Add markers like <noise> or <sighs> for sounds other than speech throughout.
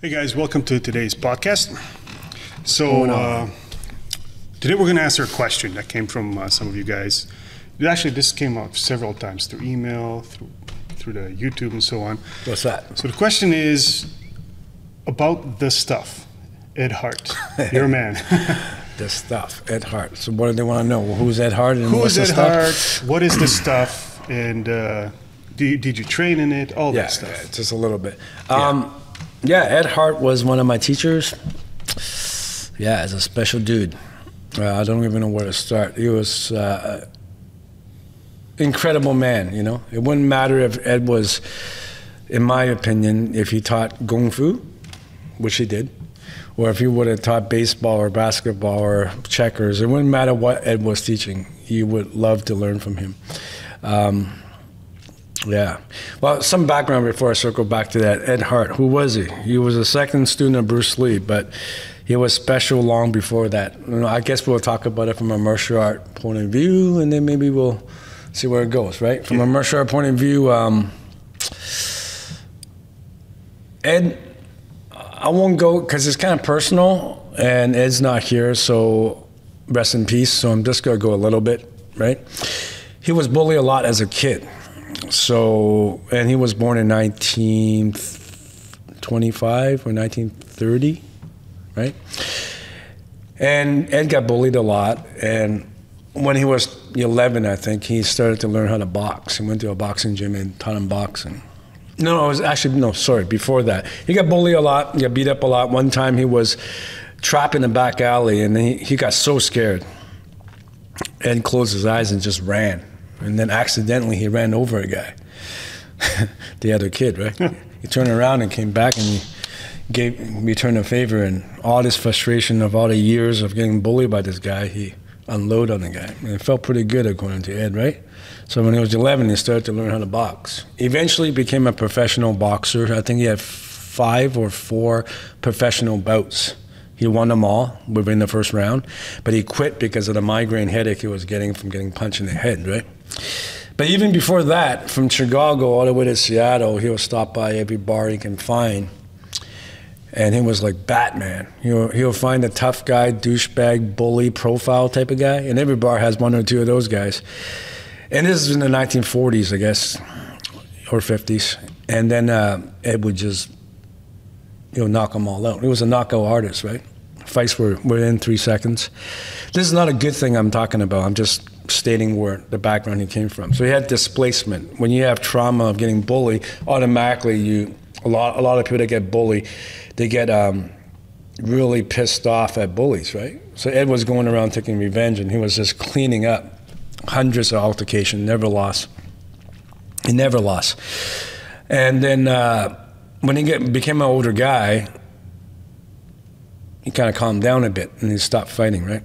Hey guys, welcome to today's podcast. So, uh, today we're going to answer a question that came from uh, some of you guys. Actually, this came up several times through email, through through the YouTube, and so on. What's that? So the question is about the stuff. Ed Hart, <laughs> your man. The stuff, Ed Hart. So what do they want to know? Who's Ed Hart and Who is the Ed stuff? Hart? What is the stuff? And uh, did, did you train in it? All Yeah, that stuff. yeah, just a little bit. Um, yeah. Ed Hart was one of my teachers. Yeah, as a special dude. Uh, I don't even know where to start. He was uh, incredible man. You know, it wouldn't matter if Ed was, in my opinion, if he taught kung fu, which he did, or if he would have taught baseball or basketball or checkers. It wouldn't matter what Ed was teaching. You would love to learn from him. Um, yeah. Well, some background before I circle back to that. Ed Hart, who was he? He was a second student of Bruce Lee, but he was special long before that. You know, I guess we'll talk about it from a martial art point of view, and then maybe we'll see where it goes, right? From a martial art point of view, um, Ed, I won't go because it's kind of personal, and Ed's not here, so rest in peace. So I'm just going to go a little bit, right? He was bullied a lot as a kid. So, and he was born in 1925 or 1930, right? And Ed got bullied a lot. And when he was 11, I think, he started to learn how to box. He went to a boxing gym and taught him boxing. No, it was actually, no, sorry, before that. He got bullied a lot, he got beat up a lot. One time he was trapped in a back alley and he, he got so scared. Ed closed his eyes and just ran. And then accidentally he ran over a guy, <laughs> the other kid, right? <laughs> he turned around and came back and he gave returned a favor. And all this frustration of all the years of getting bullied by this guy, he unloaded on the guy. And it felt pretty good according to Ed, right? So when he was 11, he started to learn how to box. Eventually became a professional boxer. I think he had five or four professional bouts. He won them all within the first round, but he quit because of the migraine headache he was getting from getting punched in the head, right? But even before that, from Chicago all the way to Seattle, he was stopped by every bar he can find. And he was like Batman. He'll, he'll find a tough guy, douchebag, bully profile type of guy. And every bar has one or two of those guys. And this is in the 1940s, I guess, or 50s. And then uh, Ed would just, you know, knock them all out. He was a knockout artist, right? Fights were within three seconds. This is not a good thing I'm talking about. I'm just stating where the background he came from. So he had displacement. When you have trauma of getting bullied, automatically you a lot a lot of people that get bullied, they get um, really pissed off at bullies, right? So Ed was going around taking revenge, and he was just cleaning up hundreds of altercations, never lost. He never lost. And then uh, when he get, became an older guy, he kind of calmed down a bit and he stopped fighting, right?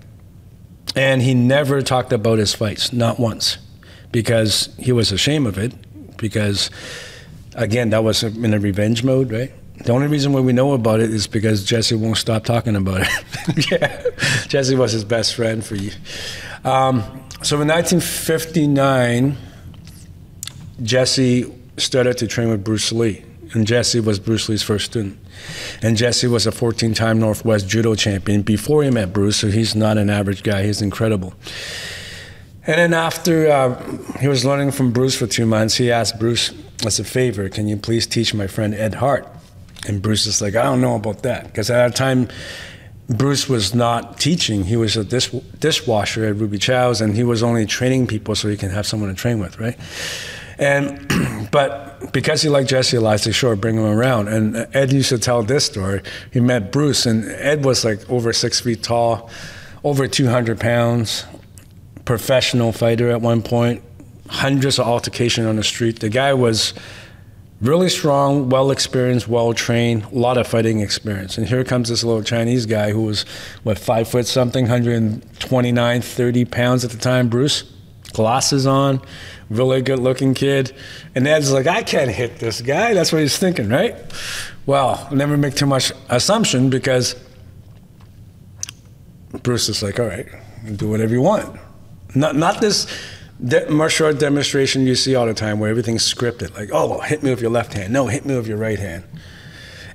And he never talked about his fights, not once, because he was ashamed of it. Because, again, that was in a revenge mode, right? The only reason why we know about it is because Jesse won't stop talking about it. <laughs> yeah, Jesse was his best friend for you. Um, so in 1959, Jesse started to train with Bruce Lee, and Jesse was Bruce Lee's first student. And Jesse was a 14 time Northwest judo champion before he met Bruce, so he's not an average guy, he's incredible. And then after uh, he was learning from Bruce for two months, he asked Bruce as a favor, Can you please teach my friend Ed Hart? And Bruce is like, I don't know about that. Because at that time, Bruce was not teaching. He was a dish, dishwasher at Ruby Chow's, and he was only training people so he can have someone to train with, right? And <clears throat> but because he liked Jesse a sure bring him around. And Ed used to tell this story. He met Bruce, and Ed was like over six feet tall, over 200 pounds, professional fighter at one point, hundreds of altercation on the street. The guy was really strong, well experienced, well trained, a lot of fighting experience. And here comes this little Chinese guy who was, what, five foot something, 129, 30 pounds at the time, Bruce. Glasses on, really good looking kid. And Ed's like, I can't hit this guy. That's what he's thinking, right? Well, never make too much assumption because Bruce is like, all right, do whatever you want. Not, not this de- martial art demonstration you see all the time where everything's scripted. Like, oh, hit me with your left hand. No, hit me with your right hand.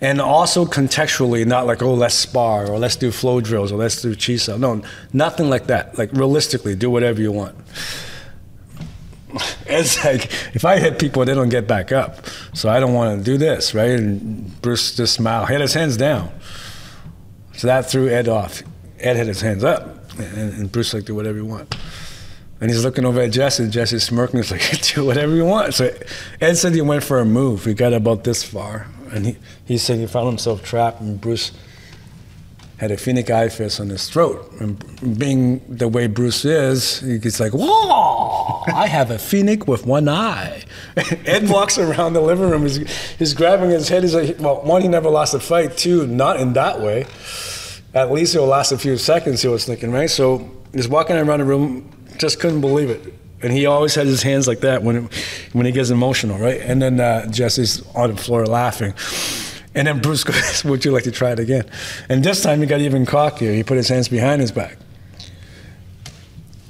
And also contextually, not like, oh, let's spar or let's do flow drills or let's do chi sao. No, nothing like that. Like realistically, do whatever you want. <laughs> It's like if I hit people, they don't get back up. So I don't want to do this, right? And Bruce just smiled, had his hands down. So that threw Ed off. Ed had his hands up, and, and Bruce like do whatever you want. And he's looking over at Jesse, and Jesse's smirking. He's like, <laughs> do whatever you want. So Ed said he went for a move. He got about this far, and he, he said he found himself trapped, and Bruce had a phoenix eye fist on his throat. And being the way Bruce is, he's like, whoa, I have a phoenix with one eye. <laughs> Ed walks around the living room. He's, he's grabbing his head. He's like, well, one, he never lost a fight. Two, not in that way. At least it'll last a few seconds, he was thinking, right? So he's walking around the room, just couldn't believe it. And he always had his hands like that when, it, when he gets emotional, right? And then uh, Jesse's on the floor laughing. And then Bruce goes, <laughs> Would you like to try it again? And this time he got even cockier. He put his hands behind his back.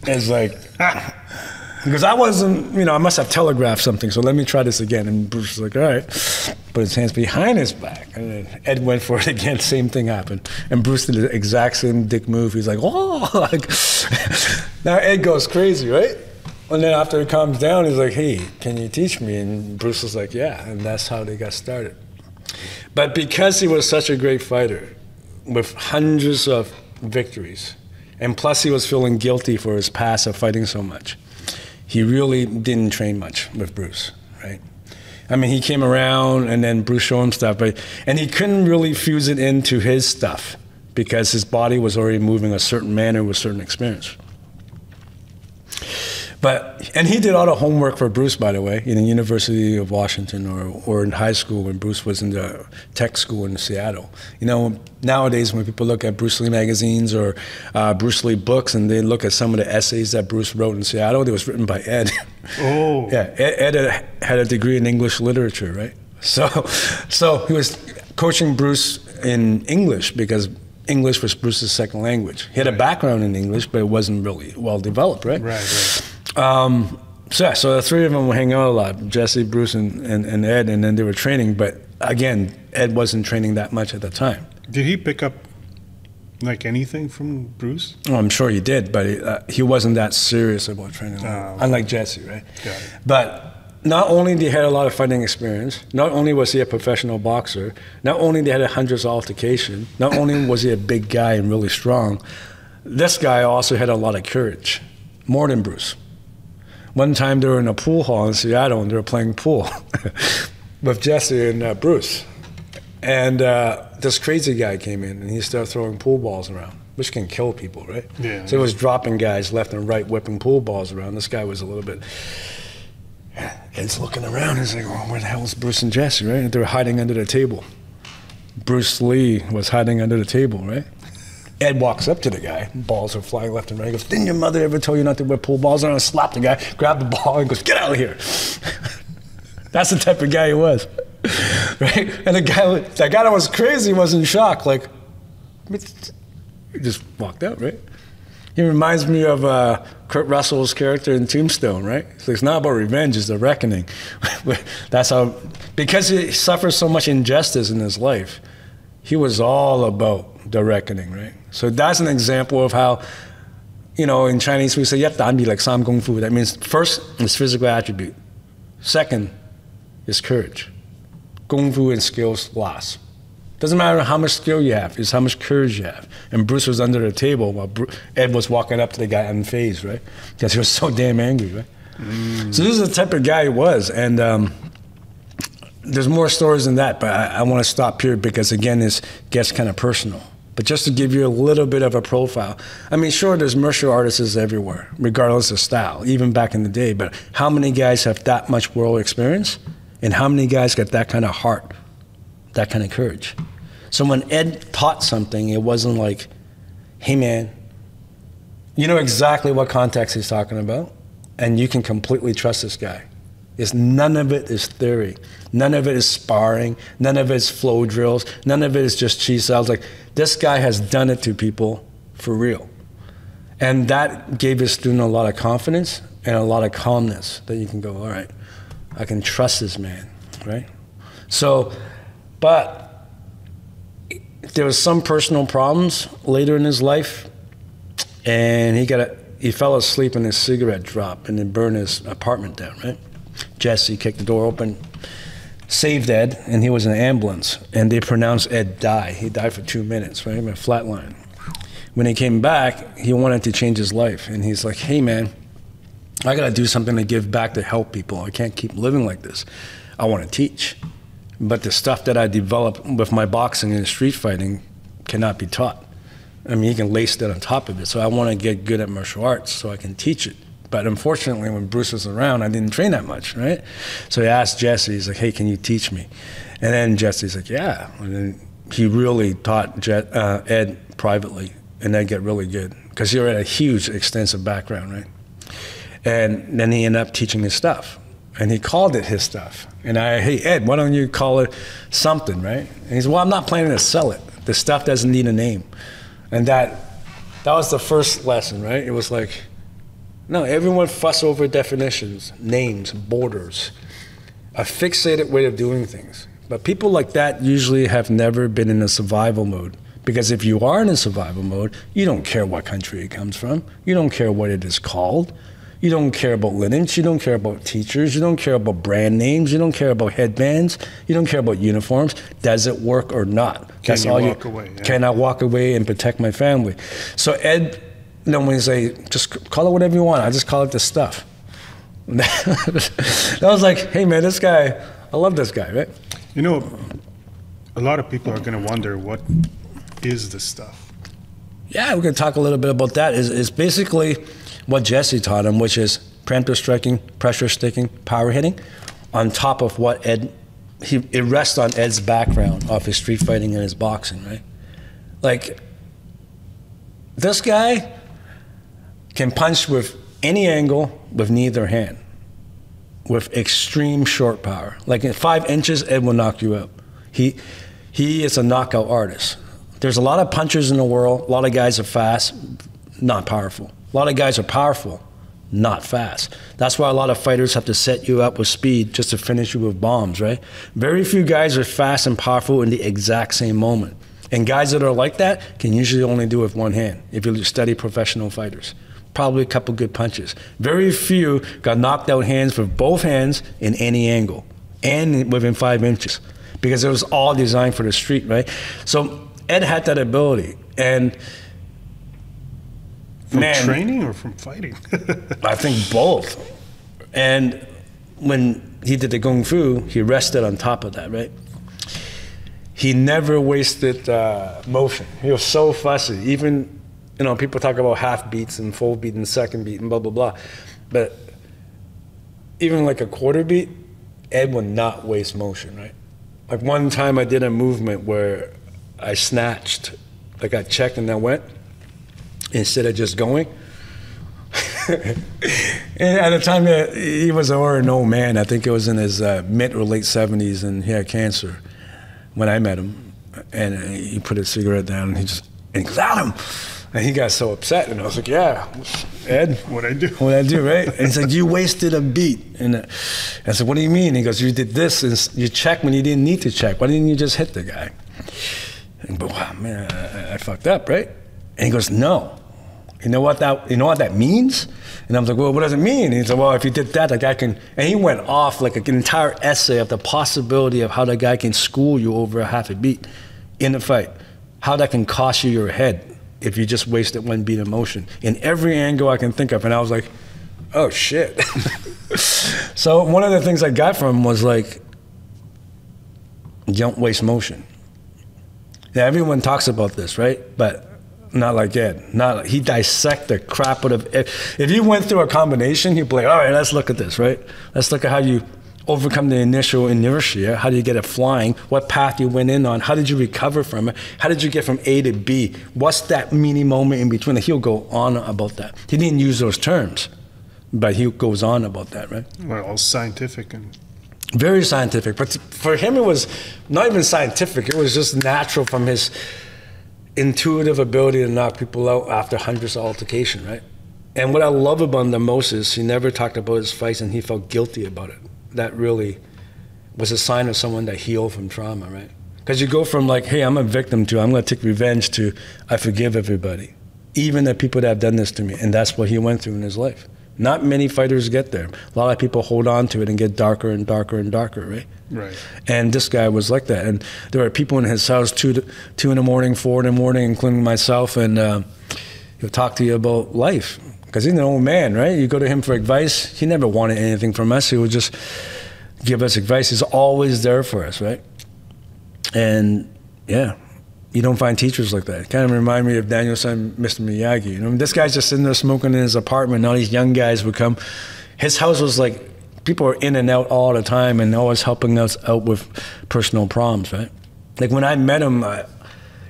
It's like, <laughs> because I wasn't, you know, I must have telegraphed something, so let me try this again. And Bruce was like, All right. Put his hands behind his back. And then Ed went for it <laughs> again. Same thing happened. And Bruce did the exact same dick move. He's like, Oh, like, now Ed goes crazy, right? And then after he calms down, he's like, Hey, can you teach me? And Bruce was like, Yeah. And that's how they got started. But because he was such a great fighter with hundreds of victories, and plus he was feeling guilty for his past of fighting so much, he really didn't train much with Bruce, right? I mean, he came around and then Bruce showed him stuff, but and he couldn't really fuse it into his stuff because his body was already moving a certain manner with certain experience. But and he did all the homework for Bruce, by the way, in the University of Washington or, or in high school when Bruce was in the tech school in Seattle. You know, nowadays when people look at Bruce Lee magazines or uh, Bruce Lee books and they look at some of the essays that Bruce wrote in Seattle, they was written by Ed. Oh, <laughs> yeah, Ed, Ed had a degree in English literature, right? So, so he was coaching Bruce in English because English was Bruce's second language. He had a background in English, but it wasn't really well developed, right? right, right. Um, so yeah, so the three of them would hang out a lot, Jesse, Bruce, and, and, and Ed, and then they were training. But again, Ed wasn't training that much at the time. Did he pick up like anything from Bruce? Oh, I'm sure he did, but he, uh, he wasn't that serious about training, Oh. unlike Jesse, right? But not only did he had a lot of fighting experience, not only was he a professional boxer, not only did he had hundreds of altercation, not only was he a big guy and really strong, this guy also had a lot of courage, more than Bruce. One time they were in a pool hall in Seattle and they were playing pool <laughs> with Jesse and uh, Bruce. And uh, this crazy guy came in and he started throwing pool balls around, which can kill people, right? Yeah. So he was dropping guys left and right, whipping pool balls around. This guy was a little bit. <sighs> He's looking around. He's like, oh, where the hell is Bruce and Jesse, right? And they were hiding under the table. Bruce Lee was hiding under the table, right? Ed walks up to the guy. Balls are flying left and right. He goes, Didn't your mother ever tell you not to whip pool balls? And I slap the guy, grab the ball, and goes, Get out of here. <laughs> That's the type of guy he was. <laughs> right? And the guy, that guy that was crazy was in shock. Like, he just walked out, right? He reminds me of uh, Kurt Russell's character in Tombstone, right? So it's not about revenge, it's the reckoning. <laughs> That's how, because he suffers so much injustice in his life, he was all about the reckoning, right? So that's an example of how, you know, in Chinese we say be like sam kung fu. That means first is physical attribute, second is courage. Kung fu and skills last. Doesn't matter how much skill you have, it's how much courage you have. And Bruce was under the table while Bru- Ed was walking up to the guy unfazed, right? Because he was so damn angry, right? So this is the type of guy he was, and um, there's more stories than that. But I, I want to stop here because again, this gets kind of personal. But just to give you a little bit of a profile, I mean, sure, there's martial artists everywhere, regardless of style, even back in the day. But how many guys have that much world experience, and how many guys got that kind of heart, that kind of courage? So when Ed taught something, it wasn't like, "Hey, man, you know exactly what context he's talking about, and you can completely trust this guy." It's none of it is theory. None of it is sparring. None of it is flow drills. None of it is just chi sao. Like this guy has done it to people for real. And that gave his student a lot of confidence and a lot of calmness that you can go, all right, I can trust this man, right? So, but there was some personal problems later in his life, and he got a, he fell asleep and his cigarette dropped and it burned his apartment down. Right? Jesse kicked the door open, saved Ed, and he was in an ambulance, and they pronounced Ed die. He died for two minutes, right? In a flatline. When he came back, he wanted to change his life, and he's like, "Hey, man." I got to do something to give back to help people. I can't keep living like this. I want to teach. But the stuff that I developed with my boxing and street fighting cannot be taught. I mean, you can lace that on top of it. So I want to get good at martial arts so I can teach it. But unfortunately, when Bruce was around, I didn't train that much, right? So he asked Jesse, he's like, hey, can you teach me? And then Jesse's like, yeah. And then he really taught uh, Ed privately, and Ed get really good because he had a huge, extensive background, right? And then he ended up teaching his stuff. And he called it his stuff. And I, hey, Ed, why don't you call it something, right? And he said, well, I'm not planning to sell it. The stuff doesn't need a name. And that, that was the first lesson, right? It was like, no, everyone fuss over definitions, names, borders, a fixated way of doing things. But people like that usually have never been in a survival mode. Because if you are in a survival mode, you don't care what country it comes from, you don't care what it is called. You don't care about lineage. You don't care about teachers. You don't care about brand names. You don't care about headbands. You don't care about uniforms. Does it work or not? Can That's you all walk you, away? Yeah. Can I walk away and protect my family? So Ed, know, when you say just call it whatever you want, I just call it the stuff. <laughs> I was like, hey man, this guy, I love this guy, right? You know, a lot of people are going to wonder what is the stuff. Yeah, we're going to talk a little bit about that. Is is basically what Jesse taught him, which is preemptive striking, pressure sticking, power hitting, on top of what Ed, he, it rests on Ed's background of his street fighting and his boxing, right? Like, this guy can punch with any angle with neither hand, with extreme short power. Like in five inches, it will knock you out. He, he is a knockout artist. There's a lot of punchers in the world. A lot of guys are fast, not powerful. A lot of guys are powerful, not fast. That's why a lot of fighters have to set you up with speed just to finish you with bombs, right? Very few guys are fast and powerful in the exact same moment. And guys that are like that can usually only do it with one hand if you study professional fighters. Probably a couple good punches. Very few got knocked out hands with both hands in any angle and within five inches because it was all designed for the street, right? So Ed had that ability. And from Man, training or from fighting? <laughs> I think both. And when he did the kung fu, he rested on top of that, right? He never wasted uh, motion. He was so fussy. Even, you know, people talk about half beats and full beat and second beat and blah, blah, blah. But even like a quarter beat, Ed would not waste motion, right? Like one time I did a movement where I snatched, like I checked and then went instead of just going. <laughs> and at the time, he was already an old man. I think it was in his uh, mid or late 70s, and he had cancer when I met him. And he put his cigarette down, and he just, and he goes, Adam! And he got so upset, and I was like, yeah, Ed. what I do? <laughs> What I do, right? and he's like, you wasted a beat. And I said, what do you mean? He goes, you did this, and you checked when you didn't need to check. Why didn't you just hit the guy? And, but wow, man, I, I fucked up, right? And he goes, no. You know what that you know what that means? And I was like, well, what does it mean? And he said, well, if you did that, the guy can. And he went off like an entire essay of the possibility of how the guy can school you over a half a beat in a fight, how that can cost you your head if you just waste it one beat of motion in every angle I can think of. And I was like, oh shit. <laughs> so one of the things I got from was like, don't waste motion. Yeah, everyone talks about this, right? But not like Ed. Not he dissect the crap out of. If, if you went through a combination, he'd be like, all right, let's look at this, right? Let's look at how you overcome the initial inertia. How do you get it flying? What path you went in on? How did you recover from it? How did you get from A to B? What's that mini moment in between? He'll go on about that. He didn't use those terms, but he goes on about that, right? Well, all scientific and very scientific. But for him, it was not even scientific. It was just natural from his intuitive ability to knock people out after hundreds of altercation, right? And what I love about him the most is he never talked about his fights and he felt guilty about it. That really was a sign of someone that healed from trauma, right? Because you go from like, hey, I'm a victim to I'm going to take revenge to I forgive everybody, even the people that have done this to me. And that's what he went through in his life. Not many fighters get there. A lot of people hold on to it and get darker and darker and darker, right? Right. And this guy was like that. And there were people in his house two, to, two in the morning, four in the morning, including myself, and uh, he'll talk to you about life because he's an old man, right? You go to him for advice. He never wanted anything from us. He would just give us advice. He's always there for us, right? And yeah, you don't find teachers like that. Kind of remind me of Daniel-san, Mr. Miyagi. You know, this guy's just sitting there smoking in his apartment. And all these young guys would come. His house was like people were in and out all the time, and always helping us out with personal problems, right? Like when I met him, I,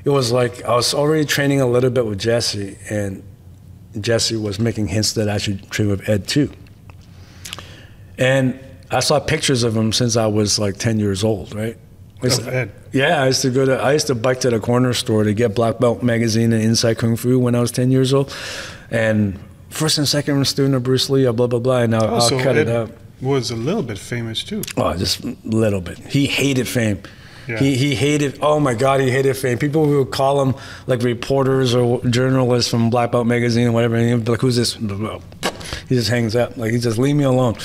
it was like I was already training a little bit with Jesse, and Jesse was making hints that I should train with Ed too. And I saw pictures of him since I was like 10 years old, right? Of Ed. Yeah, I used to go to, I used to bike to the corner store to get Black Belt magazine and Inside Kung Fu when I was 10 years old. And first and second student of Bruce Lee, uh, blah, blah, blah, and I'll, Oh, I'll cut Ed it up. was a little bit famous too. Oh, just a little bit. He hated fame. Yeah. He, he hated, oh my God, he hated fame. People would call him like reporters or journalists from Black Belt Magazine or whatever, and he'd be like, who's this? He just hangs up. Like, he just leave me alone.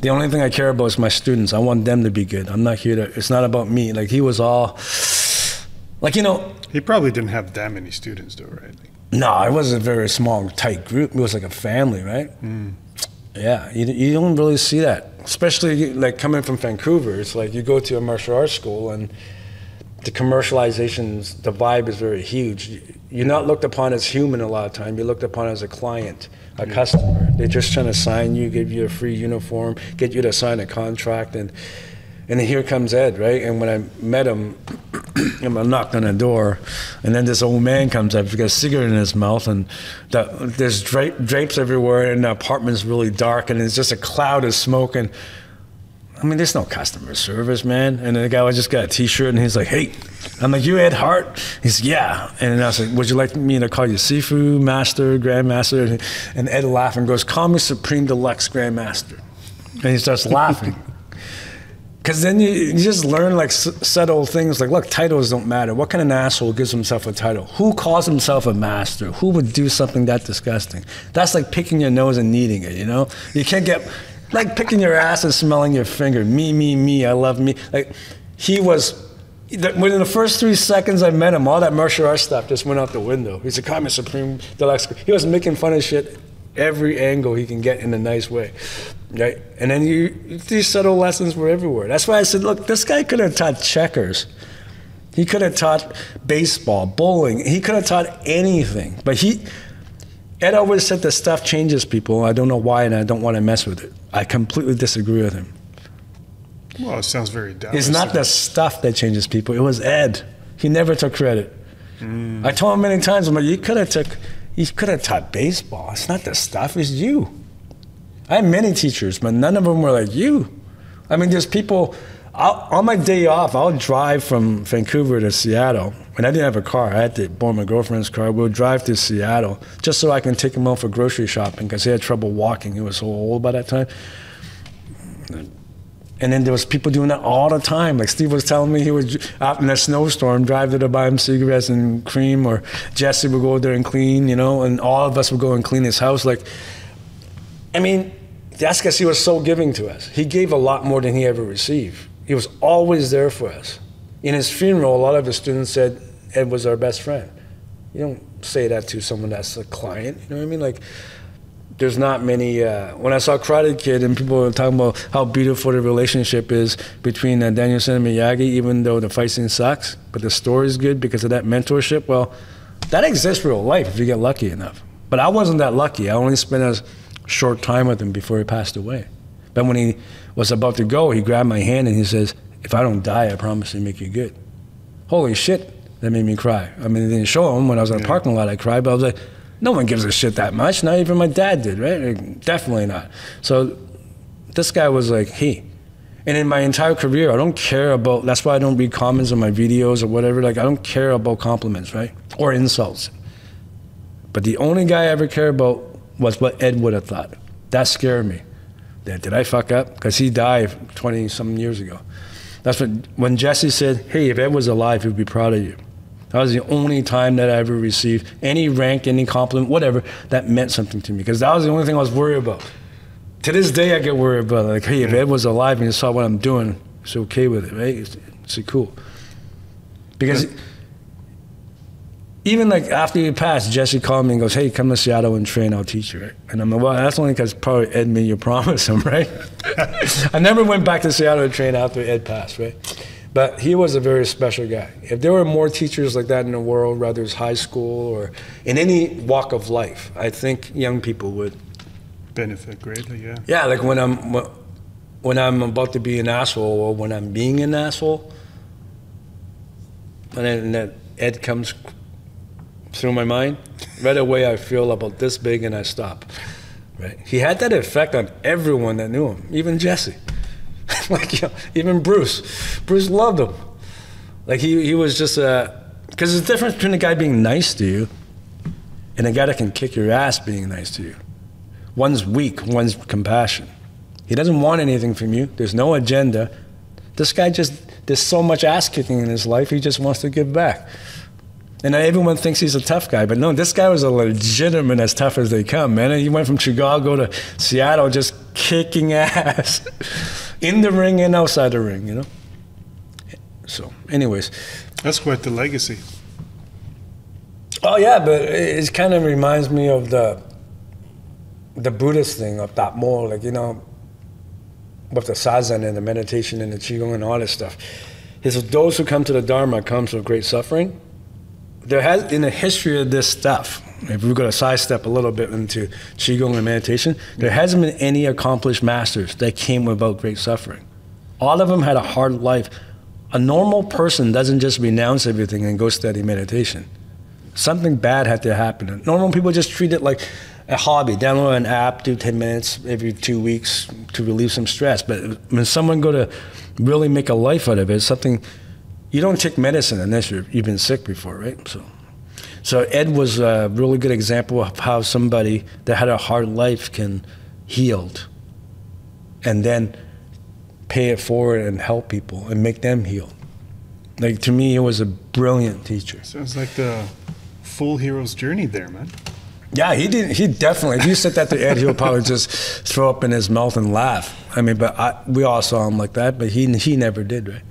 The only thing I care about is my students. I want them to be good. I'm not here to, it's not about me. Like, he was all, like, you know, He probably didn't have that many students though, right? no, it was a very small, tight group. It was like a family, right? Mm. Yeah, you, you don't really see that, especially like coming from Vancouver. It's like you go to a martial arts school and the commercializations, the vibe is very huge. You're not looked upon as human a lot of time. You're looked upon as a client, a mm. customer. They're just trying to sign you, give you a free uniform, get you to sign a contract, and and here comes Ed, right? And when I met him, <clears throat> I knocked on the door, and then this old man comes up, he's got a cigarette in his mouth, and the, there's drape, drapes everywhere, and the apartment's really dark, and it's just a cloud of smoke. And I mean, there's no customer service, man. And the guy just got a T-shirt, and he's like, "Hey," I'm like, "You Ed Hart?" He's, "Yeah." And I was like, "Would you like me to call you Sifu Master, Grandmaster?" And Ed laughing and goes, "Call me Supreme Deluxe Grandmaster." And he starts laughing. Because then you, you just learn like subtle things like, look, titles don't matter. What kind of asshole gives himself a title? Who calls himself a master? Who would do something that disgusting? That's like picking your nose and kneading it, you know? You can't get, like picking your ass and smelling your finger. Me, me, me, I love me. Like, he was, within the first three seconds I met him, all that martial arts stuff just went out the window. He's a common supreme deluxe. He was making fun of shit every angle he can get in a nice way. Right? And then you these subtle lessons were everywhere. That's why I said, look, this guy could have taught checkers. He could have taught baseball, bowling. He could have taught anything. But he Ed always said that stuff changes people. I don't know why, and I don't want to mess with it. I completely disagree with him. Well, it sounds very Taoist. It's not the stuff that changes people. It was Ed. He never took credit. Mm. I told him many times, I'm like, you could have took, you could have taught baseball. It's not the stuff. It's you. I had many teachers, but none of them were like you. I mean, there's people. I'll, on my day off, I'll drive from Vancouver to Seattle. And I didn't have a car. I had to borrow my girlfriend's car. We'll drive to Seattle just so I can take him out for grocery shopping because he had trouble walking. He was so old by that time. And then there was people doing that all the time. Like Steve was telling me, he would out in a snowstorm drive there to buy him cigarettes and cream, or Jesse would go there and clean, you know, and all of us would go and clean his house. Like, I mean, that's because he was so giving to us. He gave a lot more than he ever received. He was always there for us. In his funeral, a lot of the students said Ed was our best friend. You don't say that to someone that's a client. You know what I mean? Like, there's not many. Uh, when I saw Karate Kid and people were talking about how beautiful the relationship is between uh, Daniel-san and Miyagi, even though the fight scene sucks, but the story's good because of that mentorship. Well, that exists real life if you get lucky enough. But I wasn't that lucky. I only spent a short time with him before he passed away. But when he was about to go, he grabbed my hand and he says, "If I don't die, I promise to make you good." Holy shit! That made me cry. I mean, it didn't show him when I was in the Yeah. parking lot. I cried, but I was like, no one gives a shit that much. Not even my dad did, right? Like, definitely not. So this guy was like, he. And in my entire career, I don't care about. That's why I don't read comments on my videos or whatever. Like, I don't care about compliments, right, or insults. But the only guy I ever cared about was what Ed would have thought. That scared me. That did I fuck up? Because he died 20 some years ago. That's what when Jesse said, "Hey, if Ed was alive, he'd be proud of you." That was the only time that I ever received any rank, any compliment, whatever that meant something to me because that was the only thing I was worried about. To this day, I get worried about like, hey, if Ed was alive and he saw what I'm doing, he's okay with it, right? It's, it's cool. Because even like after he passed, Jesse called me and goes, "Hey, come to Seattle and train. I'll teach you." Right? And I'm like, "Well, that's only because probably Ed made you promise him, <laughs> right?" <laughs> I never went back to Seattle to train after Ed passed, right? But he was a very special guy. If there were more teachers like that in the world, whether it's high school or in any walk of life, I think young people would benefit greatly. Yeah. Yeah, like when I'm when I'm about to be an asshole or when I'm being an asshole, and then that Ed comes through my mind, right away I feel about this big and I stop. Right? He had that effect on everyone that knew him, even Jesse. <laughs> like you know, even Bruce. Bruce loved him. Like he, he was just uh, a because there's a difference between a guy being nice to you and a guy that can kick your ass being nice to you. One's weak, one's compassion. He doesn't want anything from you. There's no agenda. This guy just there's so much ass kicking in his life. He just wants to give back. And everyone thinks he's a tough guy, but no, this guy was a legitimate as tough as they come, man. And he went from Chicago to Seattle just kicking <laughs> ass in the ring and outside the ring, you know? So, anyways. That's quite the legacy. Oh, yeah, but it kind of reminds me of the the Buddhist thing of that more, like, you know, with the zazen and the meditation and the qigong and all this stuff. He Is those who come to the Dharma comes with great suffering there has in the history of this stuff if we're going to sidestep a little bit into qigong and meditation there hasn't been any accomplished masters that came without great suffering. All of them had a hard life. A normal person doesn't just renounce everything and go study meditation. Something bad had to happen. Normal people just treat it like a hobby. Download an app do 10 minutes every two weeks to relieve some stress. But when someone go to really make a life out of it something you don't take medicine unless you have been sick before, right? So, so Ed was a really good example of how somebody that had a hard life can healed, and then pay it forward and help people and make them heal. Like to me, he was a brilliant teacher. Sounds like the full hero's journey there, man. Yeah, he did. He definitely. If you said that to Ed, he would probably just throw up in his mouth and laugh. I mean, but I, we all saw him like that, but he he never did, right?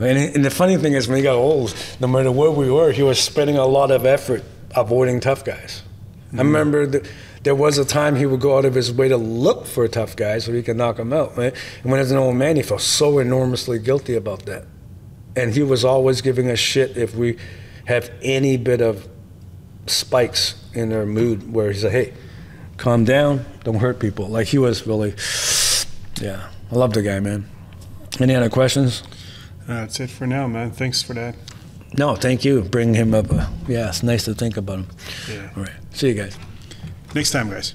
And, and the funny thing is, when he got old, no matter where we were, he was spending a lot of effort avoiding tough guys. Mm-hmm. I remember that there was a time he would go out of his way to look for tough guys so he could knock them out. Right? And when as an old man, he felt so enormously guilty about that. And he was always giving us shit if we have any bit of spikes in our mood where he said, hey, calm down, don't hurt people. Like he was really, yeah. I love the guy, man. Any other questions? That's it for now, man. Thanks for that. No, thank you. Bring him up. Uh, yeah, it's nice to think about him. Yeah. All right. See you guys. Next time, guys.